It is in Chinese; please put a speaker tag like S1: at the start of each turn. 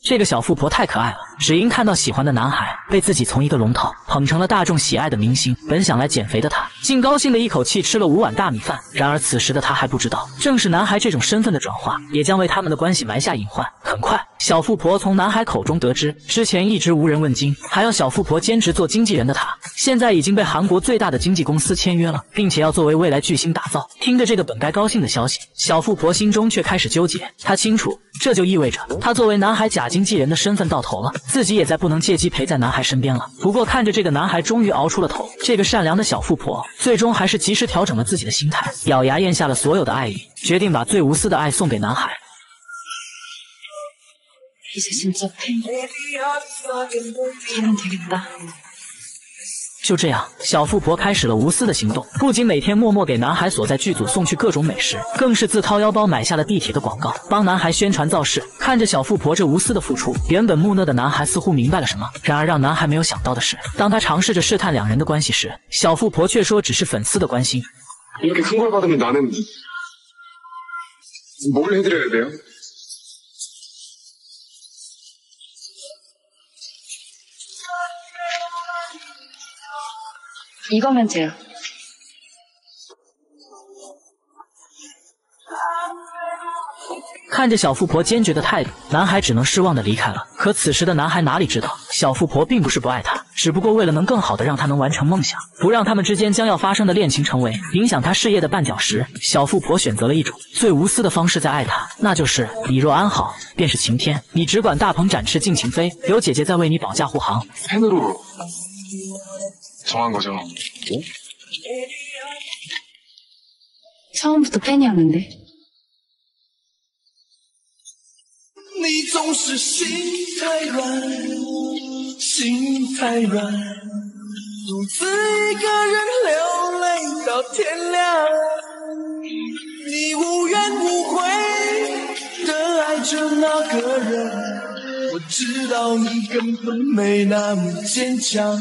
S1: 这个小富婆太可爱了，只因看到喜欢的男孩被自己从一个龙套捧成了大众喜爱的明星，本想来减肥的她，竟高兴的一口气吃了五碗大米饭。然而此时的她还不知道，正是男孩这种身份的转化，也将为他们的关系埋下隐患。很快，小富婆从男孩口中得知，之前一直无人问津，还要小富婆兼职做经纪人的他，现在已经被韩国最大的经纪公司签约了，并且要作为未来巨星打造。听着这个本该高兴的消息，小富婆心中却开始纠结。她清楚，这就意味着她作为男孩假。经纪人的身份到头了，自己也再不能借机陪在男孩身边了。不过看着这个男孩终于熬出了头，这个善良的小富婆最终还是及时调整了自己的心态，咬牙咽下了所有的爱意，决定把最无私的爱送给男孩。就这样，小富婆开始了无私的行动，不仅每天默默给男孩所在剧组送去各种美食，更是自掏腰包买下了地铁的广告，帮男孩宣传造势。看着小富婆这无私的付出，原本木讷的男孩似乎明白了什么。然而让男孩没有想到的是，当他尝试着试探两人的关系时，小富婆却说只是粉丝的关心。一个问题。看着小富婆坚决的态度，男孩只能失望的离开了。可此时的男孩哪里知道，小富婆并不是不爱他，只不过为了能更好的让他能完成梦想，不让他们之间将要发生的恋情成为影响他事业的绊脚石，小富婆选择了一种最无私的方式在爱他，那就是你若安好，便是晴天。你只管大鹏展翅，尽情飞，有姐姐在为你保驾护航。
S2: 정한 거죠. 어?
S3: 처음부터 팬이었는데.
S4: 我知道你根本没那么坚强。